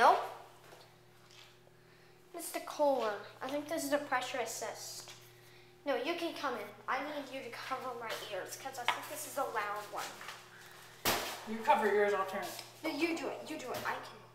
No? Mr. Kohler, I think this is a pressure assist. No, you can come in. I need you to cover my ears because I think this is a loud one. You cover yours, I'll turn. No, you do it. You do it. I can.